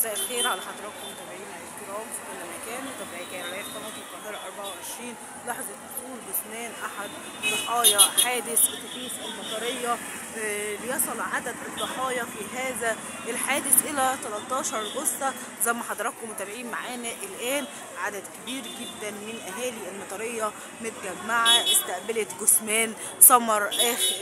مساء الخير على حضراتكم متابعينا الكرام في كل مكان متابعي كاميرات قناه القاهرة 24 لحظة وصول جثمان أحد. ضحايا حادث اتوبيس المطريه آه، ليصل عدد الضحايا في هذا الحادث إلى 13 جثه زي ما حضراتكم متابعين معانا الآن عدد كبير جدا من أهالي المطريه متجمعة. استقبلت جثمان سمر اخر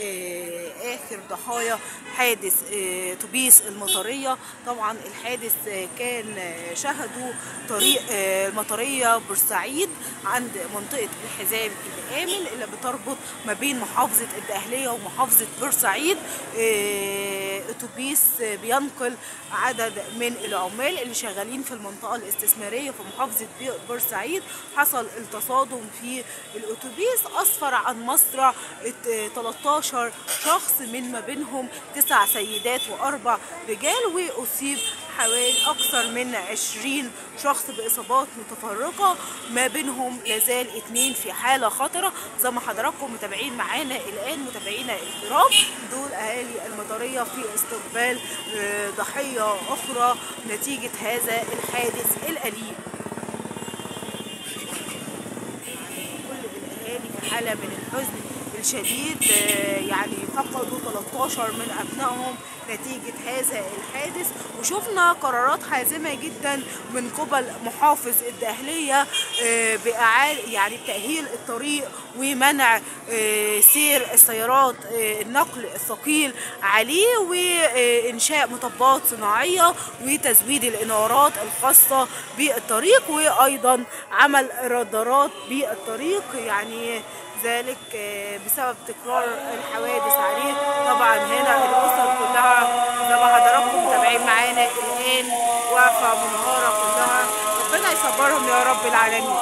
آخر ضحايا حادث آه، اتوبيس المطرية. طبعا الحادث آه، كان آه، شهدوا طريق آه، المطرية بورسعيد عند منطقة الحزام الآمن اللي بتربط ما بين محافظة الدقهلية ومحافظة بورسعيد آه، أتوبيس بينقل عدد من العمال اللي شغالين في المنطقة الاستثمارية في محافظة بورسعيد حصل التصادم في الأتوبيس. أسفر عن مصرع ات- 13 شخص من ما بينهم تسع سيدات وأربع رجال وأصيب حوالي أكثر من 20 شخص بإصابات متفرقة ما بينهم لازال اتنين في حالة خطرة. زي ما حضراتكم متابعين معانا الآن متابعينا الكرام دول أهالي المطرية في استقبال آه، ضحية أخرى نتيجة هذا الحادث الأليم. كل الأهالي في حالة من الحزن الشديد آه، يعني فقدوا 13 من أبنائهم نتيجة هذا الحادث. وشفنا قرارات حازمة جدا من قبل محافظ الدقهليه آه، يعني بتاهيل الطريق ومنع آه، سير السيارات النقل الثقيل عليه وإنشاء مطبات صناعية وتزويد الإنارات الخاصة بالطريق وأيضا عمل رادارات بالطريق. يعني ذلك آه، بسبب تكرار الحوادث عليه. طبعا هنا الاسر كلها زي ما حضراتكم متابعين معانا الان واقفة منهارة كلها. ربنا يصبرهم يا رب العالمين.